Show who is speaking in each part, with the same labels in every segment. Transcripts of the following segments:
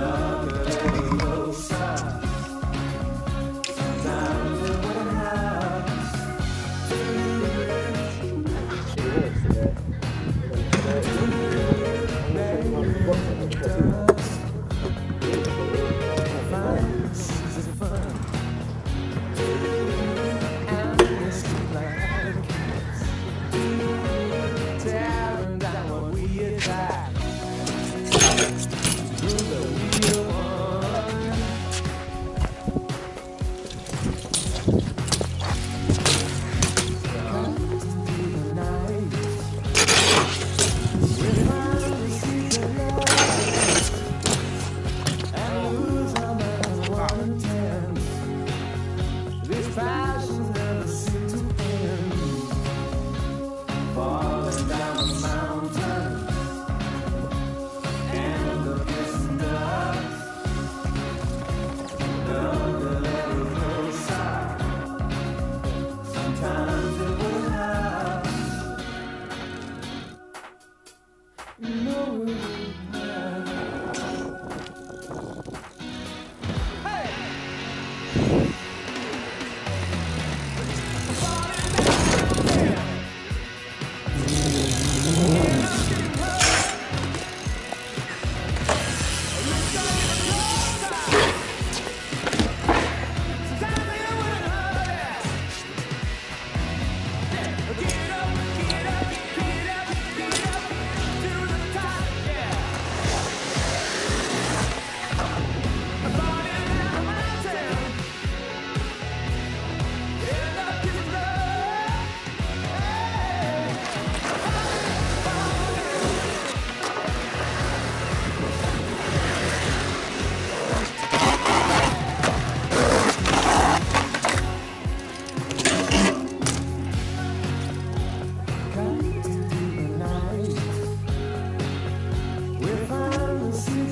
Speaker 1: 다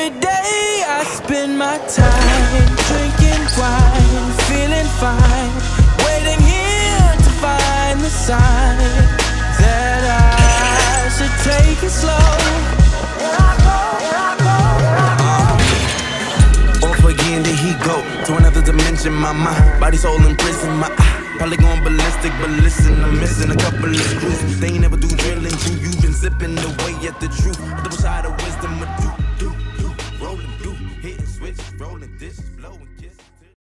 Speaker 1: Every day I spend my time drinking wine, feeling fine, waiting here to find the sign that I should take it slow.
Speaker 2: Off again, there he go to another dimension. My mind, body, soul in prison. My eye, probably going ballistic, but listen, I'm missing a couple of screws. They ain't never do drilling. You, you been sipping away at the truth. The double side of wisdom,